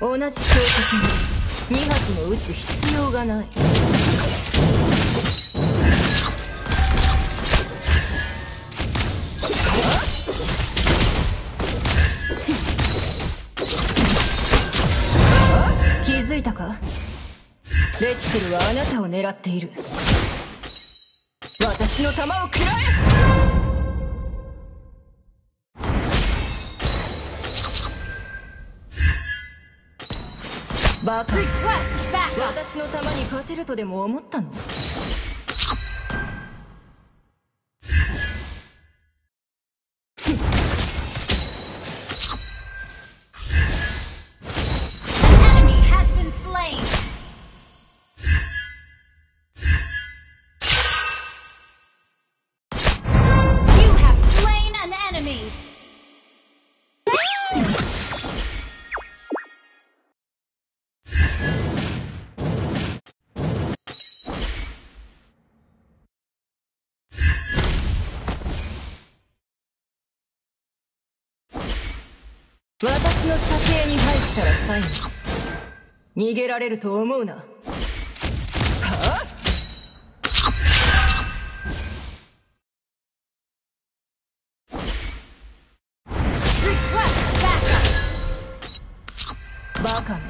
同じ標的に2発も撃つ必要がない。気づいたか？レティクルはあなたを狙っている。私の弾を食らえ！私の球に勝てるとでも思ったの？の射程に入ったら最後逃げられると思うな。はあ？バカめ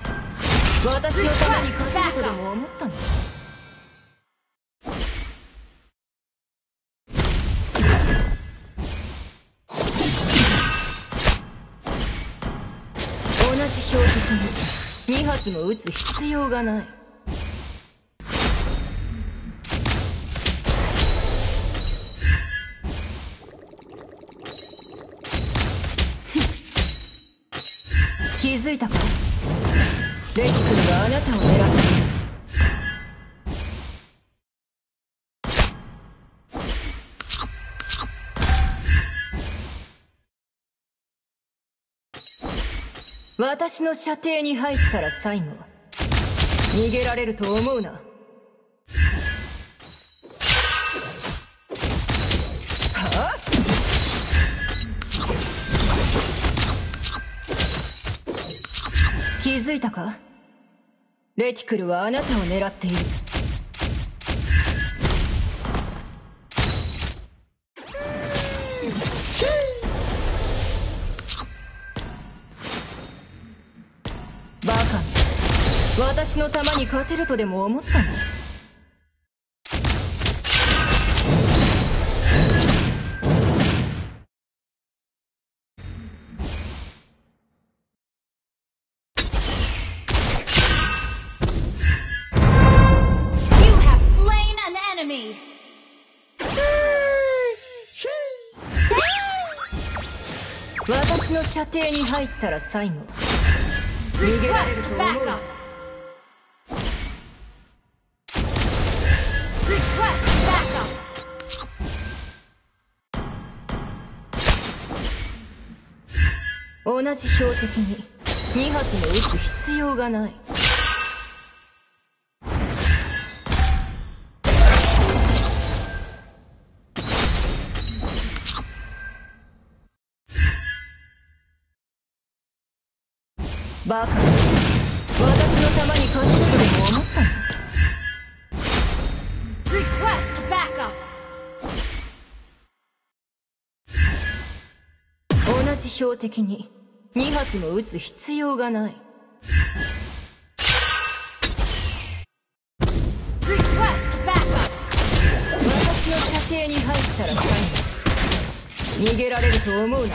私の弾に勝てるとでも思ったの？同標的に2発も撃つ必要がない。気づいたか？レジ君があなたを狙っている私の射程に入ったら最後逃げられると思うな。気づいたか？レティクルはあなたを狙っている。私の弾に勝てるとでも思ったの!私の射程に入ったら最後。逃げられると思う同じ標的に2発も撃つ必要がない。バカ。私の弾に勝てるとでも思ったの Request backup! 同じ標的に2発も撃つ必要がない!私の射程に入ったら最後逃げられると思うな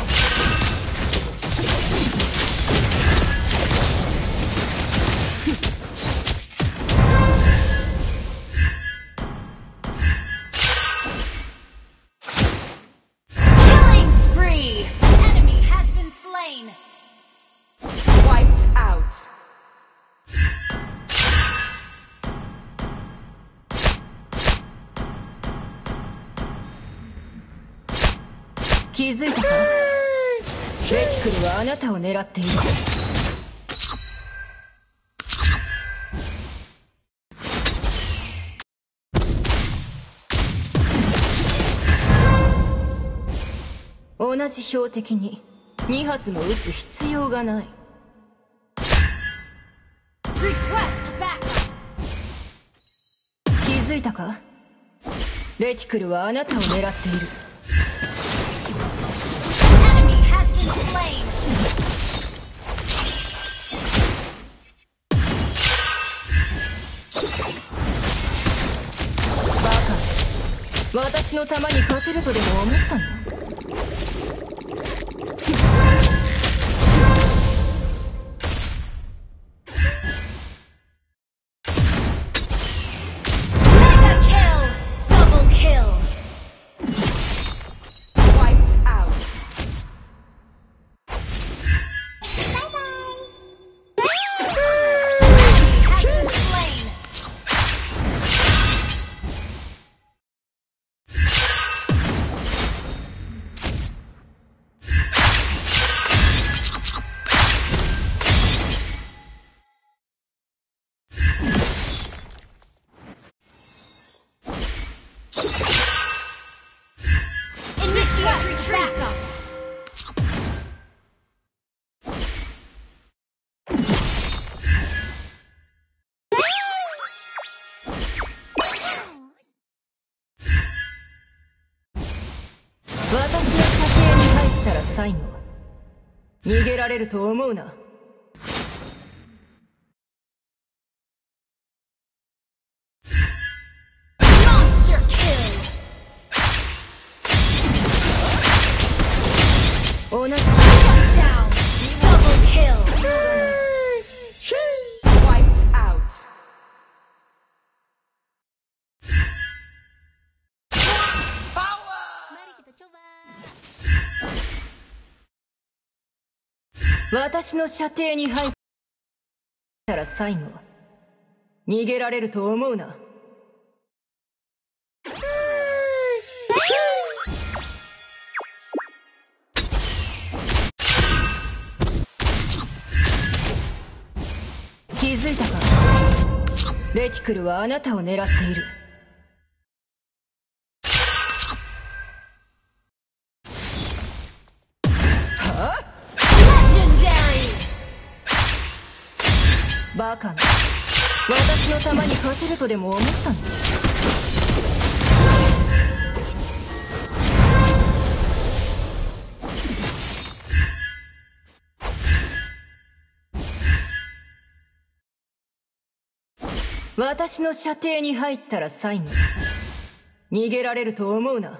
Killing spree! An 気づいたかレティクルはあなたを狙っている。同同じ標的に2発も撃つ必要がない.気づいたか？レティクルはあなたを狙っている私の弾に勝てるとでも思ったの？私が射程に入ったら最後逃げられると思うな。私の射程に入ったら最後逃げられると思うな。気づいたか？レティクルはあなたを狙っている。バカな。私の弾に勝てるとでも思ったの？私の射程に入ったら最後。逃げられると思うな。